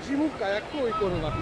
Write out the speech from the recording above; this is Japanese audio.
事務課役を行くのが。